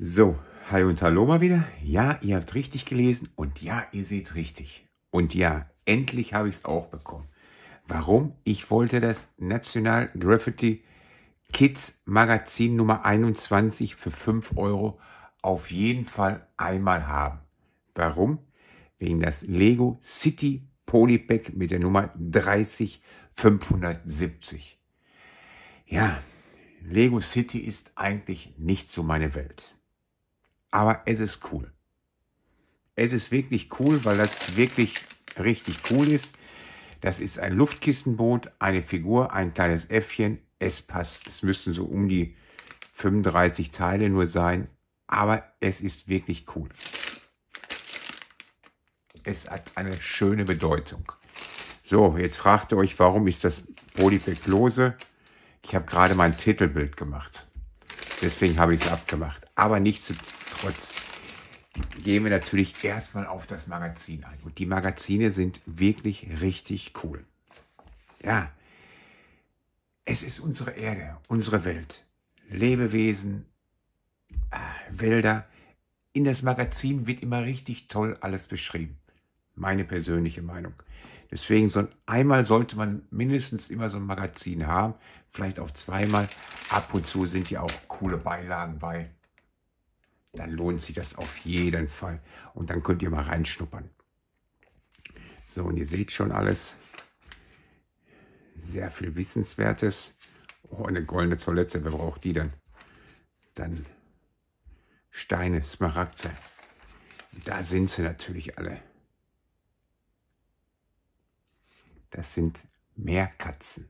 So, hi und hallo mal wieder. Ja, ihr habt richtig gelesen und ja, ihr seht richtig. Und ja, endlich habe ich es auch bekommen. Warum? Ich wollte das National Graffiti Kids Magazin Nummer 21 für 5 Euro auf jeden Fall einmal haben. Warum? Wegen das Lego City Polypack mit der Nummer 30570. Ja, Lego City ist eigentlich nicht so meine Welt aber es ist cool. Es ist wirklich cool, weil das wirklich richtig cool ist. Das ist ein Luftkissenboot, eine Figur, ein kleines Äffchen. Es passt. Es müssten so um die 35 Teile nur sein, aber es ist wirklich cool. Es hat eine schöne Bedeutung. So, jetzt fragt ihr euch, warum ist das Polypack lose? Ich habe gerade mein Titelbild gemacht. Deswegen habe ich es abgemacht. Aber nichtsdestotrotz gehen wir natürlich erstmal auf das Magazin ein. Und die Magazine sind wirklich richtig cool. Ja, es ist unsere Erde, unsere Welt. Lebewesen, äh, Wälder. In das Magazin wird immer richtig toll alles beschrieben. Meine persönliche Meinung. Deswegen so einmal sollte man mindestens immer so ein Magazin haben, vielleicht auch zweimal. Ab und zu sind ja auch coole Beilagen bei. Dann lohnt sich das auf jeden Fall. Und dann könnt ihr mal reinschnuppern. So, und ihr seht schon alles. Sehr viel Wissenswertes. Oh, eine goldene Toilette, wer braucht die denn? Dann Steine, Smaragde. Da sind sie natürlich alle. Das sind Meerkatzen.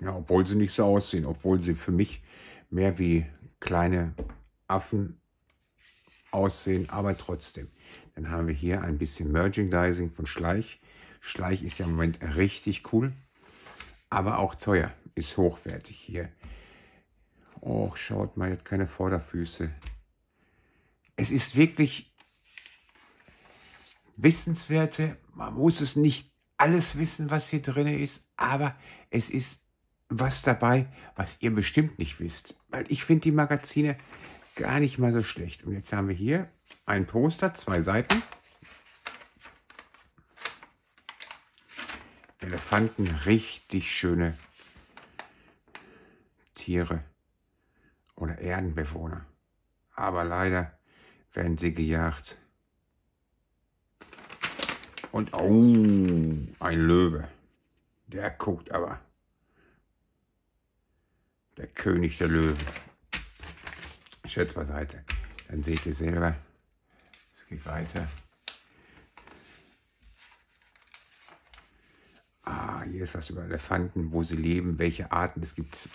Ja, obwohl sie nicht so aussehen, obwohl sie für mich mehr wie kleine Affen aussehen, aber trotzdem. Dann haben wir hier ein bisschen Merchandising von Schleich. Schleich ist ja im Moment richtig cool, aber auch teuer, ist hochwertig hier. Oh, schaut mal, jetzt keine Vorderfüße. Es ist wirklich wissenswerte, man muss es nicht alles wissen, was hier drin ist, aber es ist was dabei, was ihr bestimmt nicht wisst. Weil ich finde die Magazine gar nicht mal so schlecht. Und jetzt haben wir hier ein Poster, zwei Seiten. Elefanten, richtig schöne Tiere oder Erdenbewohner. Aber leider werden sie gejagt. Und oh, ein Löwe. Der guckt aber. Der König der Löwen. Schätz beiseite. Dann seht ihr selber. Es geht weiter. Ah, hier ist was über Elefanten, wo sie leben, welche Arten. Es gibt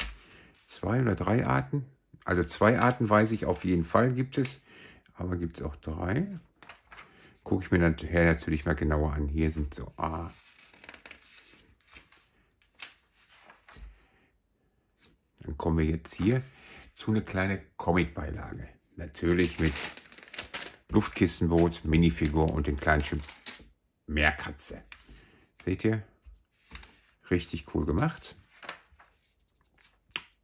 zwei oder drei Arten. Also zwei Arten weiß ich auf jeden Fall gibt es. Aber gibt es auch drei? gucke ich mir nachher natürlich mal genauer an. Hier sind so, ah. Dann kommen wir jetzt hier zu einer kleinen Comic-Beilage. Natürlich mit Luftkissenboot, Minifigur und den kleinen Meerkatze. Seht ihr? Richtig cool gemacht.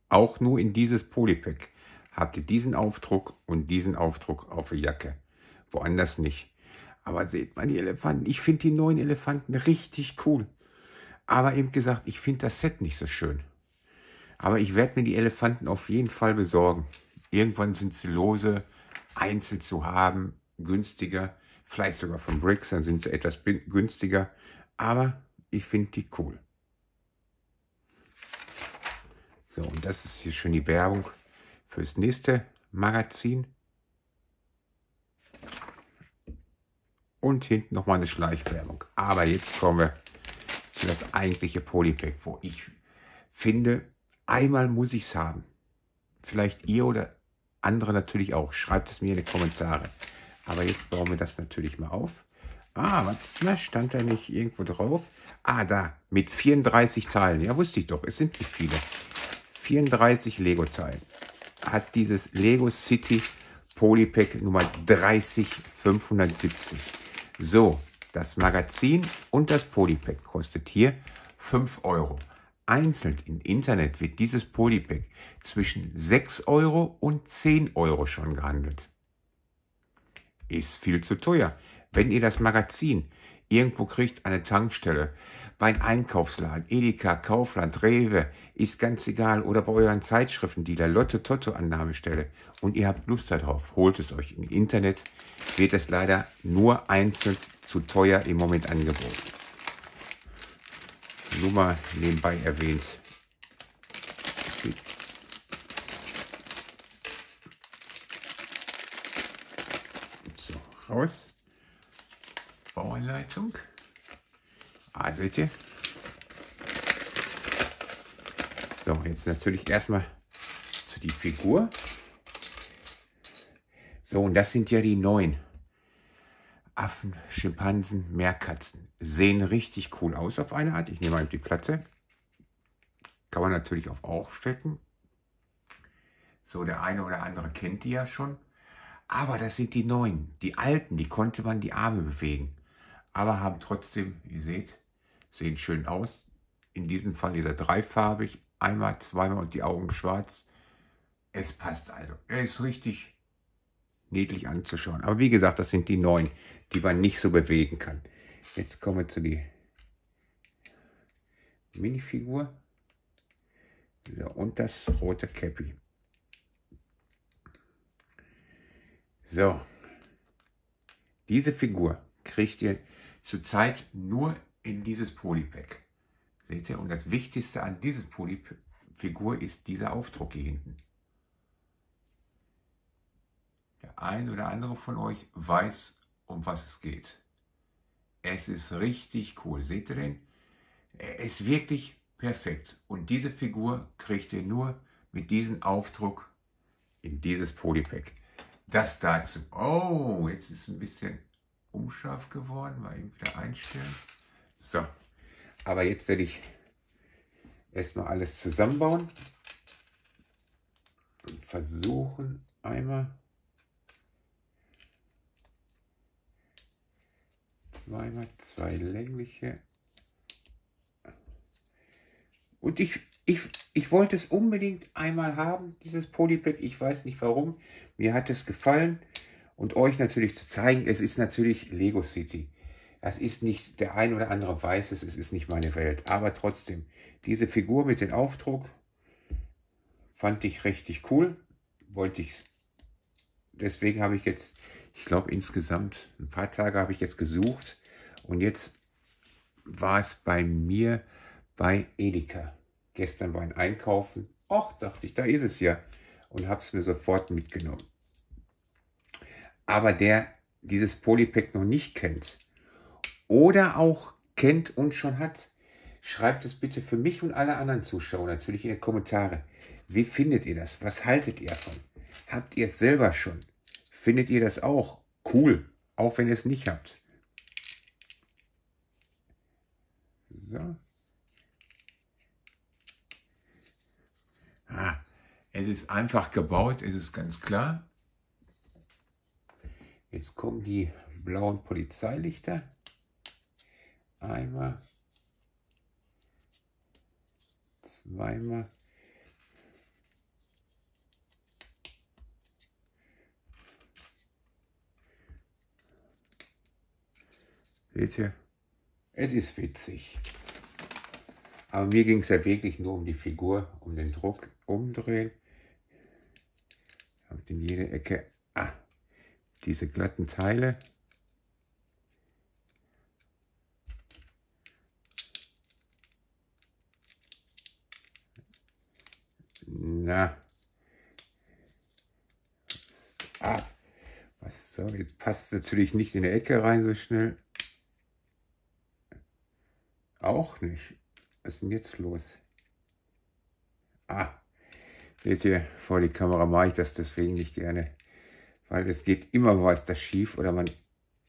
Auch nur in dieses Polypack habt ihr diesen Aufdruck und diesen Aufdruck auf der Jacke. Woanders nicht. Aber seht mal die Elefanten. Ich finde die neuen Elefanten richtig cool. Aber eben gesagt, ich finde das Set nicht so schön. Aber ich werde mir die Elefanten auf jeden Fall besorgen. Irgendwann sind sie lose, einzeln zu haben, günstiger. Vielleicht sogar von Bricks, dann sind sie etwas günstiger. Aber ich finde die cool. So, und das ist hier schon die Werbung fürs nächste Magazin. und hinten nochmal eine Schleichwerbung. Aber jetzt kommen wir zu das eigentliche Polypack, wo ich finde, einmal muss ich es haben. Vielleicht ihr oder andere natürlich auch. Schreibt es mir in die Kommentare. Aber jetzt bauen wir das natürlich mal auf. Ah, was na, stand da nicht irgendwo drauf? Ah, da, mit 34 Teilen. Ja, wusste ich doch, es sind nicht viele. 34 Lego-Teilen. Hat dieses Lego City Polypack Nummer 30570. So, das Magazin und das Polypack kostet hier 5 Euro. Einzeln im Internet wird dieses Polypack zwischen 6 Euro und 10 Euro schon gehandelt. Ist viel zu teuer. Wenn ihr das Magazin irgendwo kriegt, eine Tankstelle, bei einem Einkaufsladen, Edeka, Kaufland, Rewe, ist ganz egal, oder bei euren Zeitschriften, die der Lotte Totto Annahmestelle und ihr habt Lust darauf, holt es euch im Internet, wird es leider nur einzeln zu teuer im Moment angeboten. Nur mal nebenbei erwähnt. So, raus. Bauanleitung. Ah, seht ihr? So, jetzt natürlich erstmal zu die Figur. So, und das sind ja die neuen Affen, Schimpansen, Meerkatzen. Sehen richtig cool aus auf eine Art. Ich nehme mal die Platte. Kann man natürlich auch aufstecken. So, der eine oder andere kennt die ja schon. Aber das sind die neuen. Die alten, die konnte man die Arme bewegen. Aber haben trotzdem, ihr seht, sehen schön aus. In diesem Fall ist er dreifarbig, einmal, zweimal und die Augen schwarz. Es passt also. Er ist richtig niedlich anzuschauen. Aber wie gesagt, das sind die neuen, die man nicht so bewegen kann. Jetzt kommen wir zu die Minifigur. So, und das rote Cappy. So, diese Figur kriegt ihr zurzeit nur in dieses Polypack. Seht ihr? Und das Wichtigste an dieser Polyfigur ist dieser Aufdruck hier hinten. Der ein oder andere von euch weiß, um was es geht. Es ist richtig cool. Seht ihr den? Er ist wirklich perfekt. Und diese Figur kriegt ihr nur mit diesem Aufdruck in dieses Polypack. Das dazu. Oh, jetzt ist ein bisschen unscharf geworden. Mal eben wieder einstellen. So, aber jetzt werde ich erstmal alles zusammenbauen und versuchen einmal zweimal zwei längliche und ich, ich, ich wollte es unbedingt einmal haben, dieses Polypack. Ich weiß nicht warum. Mir hat es gefallen. Und euch natürlich zu zeigen, es ist natürlich Lego City. Es ist nicht, der ein oder andere weiß es, es ist nicht meine Welt. Aber trotzdem, diese Figur mit dem Aufdruck fand ich richtig cool. Wollte ich. Deswegen habe ich jetzt, ich glaube insgesamt ein paar Tage habe ich jetzt gesucht. Und jetzt war es bei mir bei Edeka. Gestern beim Einkaufen. Ach, dachte ich, da ist es ja. Und habe es mir sofort mitgenommen. Aber der dieses Polypack noch nicht kennt, oder auch kennt und schon hat, schreibt es bitte für mich und alle anderen Zuschauer natürlich in die Kommentare. Wie findet ihr das? Was haltet ihr davon? Habt ihr es selber schon? Findet ihr das auch cool, auch wenn ihr es nicht habt? So. Ah, es ist einfach gebaut, es ist ganz klar. Jetzt kommen die blauen Polizeilichter. Einmal. Zweimal. Seht ihr? Es ist witzig. Aber mir ging es ja wirklich nur um die Figur, um den Druck umdrehen. Habt in jede Ecke ah, diese glatten Teile. Na. Ah, was so, jetzt passt es natürlich nicht in die Ecke rein so schnell. Auch nicht. Was ist denn jetzt los? Ah, seht ihr, vor die Kamera mache ich das deswegen nicht gerne. Weil es geht immer was da schief oder man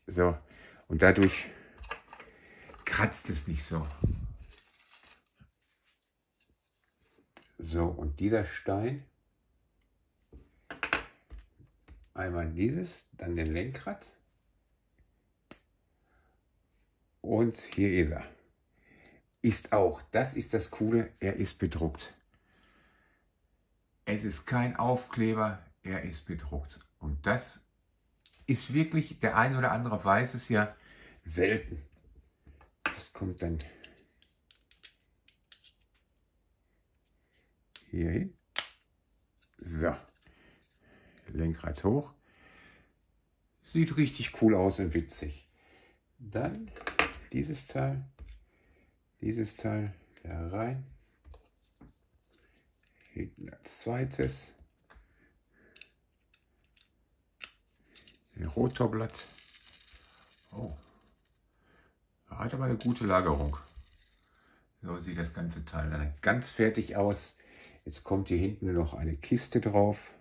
so. Und dadurch kratzt es nicht so. So, und dieser Stein, einmal dieses, dann den Lenkrad und hier ist er. Ist auch, das ist das Coole, er ist bedruckt. Es ist kein Aufkleber, er ist bedruckt. Und das ist wirklich, der ein oder andere weiß es ja, selten. Das kommt dann hier hin. So. Lenkrad hoch. Sieht richtig cool aus und witzig. Dann dieses Teil, dieses Teil da rein. Hinten als zweites. Ein Rotorblatt. Oh. Hat aber eine gute Lagerung. So sieht das ganze Teil dann ganz fertig aus. Jetzt kommt hier hinten noch eine Kiste drauf.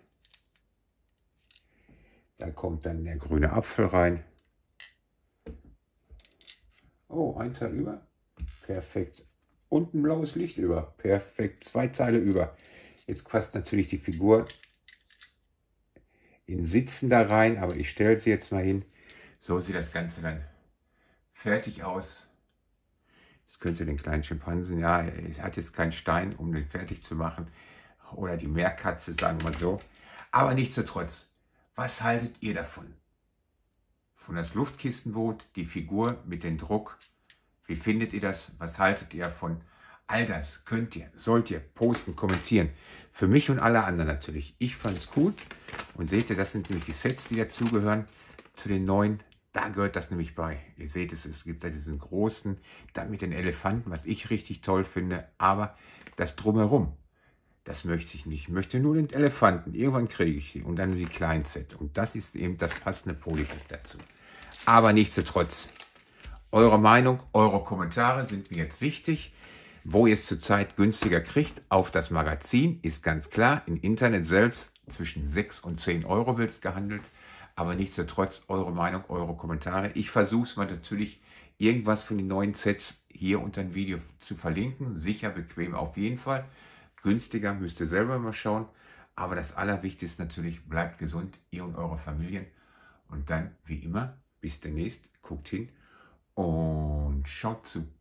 Da kommt dann der grüne Apfel rein. Oh, ein Teil über. Perfekt. Und ein blaues Licht über. Perfekt. Zwei Teile über. Jetzt passt natürlich die Figur in Sitzen da rein, aber ich stelle sie jetzt mal hin. So sieht das Ganze dann fertig aus. Jetzt könnt ihr den kleinen Schimpansen, ja, er hat jetzt keinen Stein, um den fertig zu machen. Oder die Meerkatze, sagen wir so. Aber nichtsdestotrotz, was haltet ihr davon? Von das Luftkistenboot, die Figur mit dem Druck. Wie findet ihr das? Was haltet ihr davon? All das könnt ihr, sollt ihr posten, kommentieren. Für mich und alle anderen natürlich. Ich fand es gut. Und seht ihr, das sind nämlich die Sets, die dazugehören zu den neuen. Da gehört das nämlich bei. Ihr seht es, es gibt da diesen großen, dann mit den Elefanten, was ich richtig toll finde. Aber das Drumherum, das möchte ich nicht. Ich möchte nur den Elefanten. Irgendwann kriege ich sie. Und dann die kleinen Set. Und das ist eben das passende Polypack dazu. Aber nichtsdestotrotz, eure Meinung, eure Kommentare sind mir jetzt wichtig. Wo ihr es zurzeit günstiger kriegt, auf das Magazin, ist ganz klar. Im Internet selbst zwischen 6 und 10 Euro wird es gehandelt. Aber nichtsdestotrotz eure Meinung, eure Kommentare. Ich versuche es mal natürlich, irgendwas von den neuen Sets hier unter dem Video zu verlinken. Sicher, bequem auf jeden Fall. Günstiger müsst ihr selber mal schauen. Aber das Allerwichtigste natürlich, bleibt gesund, ihr und eure Familien. Und dann, wie immer, bis demnächst, guckt hin und schaut zu.